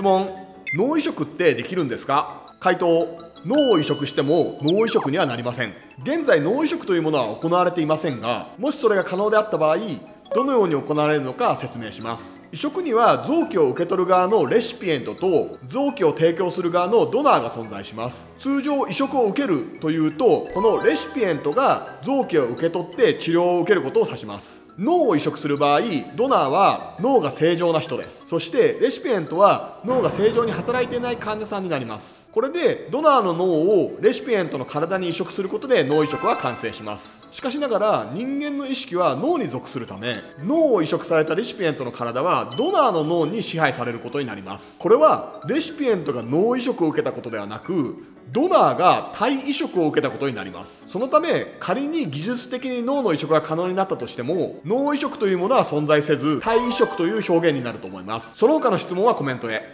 質問脳移植ってできるんですか？回答脳を移植しても脳移植にはなりません。現在脳移植というものは行われていませんがもしそれが可能であった場合どのように行われるのか説明します。移植には臓器を受け取る側のレシピエントと臓器を提供する側のドナーが存在します。通常移植を受けるというとこのレシピエントが臓器を受け取って治療を受けることを指します。脳を移植する場合ドナーは脳が正常な人です。そしてレシピエントは脳が正常に働いていない患者さんになります。これでドナーの脳をレシピエントの体に移植することで脳移植は完成します。しかしながら人間の意識は脳に属するため脳を移植されたレシピエントの体はドナーの脳に支配されることになります。これはレシピエントが脳移植を受けたことではなくドナーが体移植を受けたことになります。そのため仮に技術的に脳の移植が可能になったとしても脳移植というものは存在せず体移植という表現になると思います。その他の質問はコメントへ。